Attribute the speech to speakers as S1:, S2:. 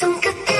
S1: 손끝에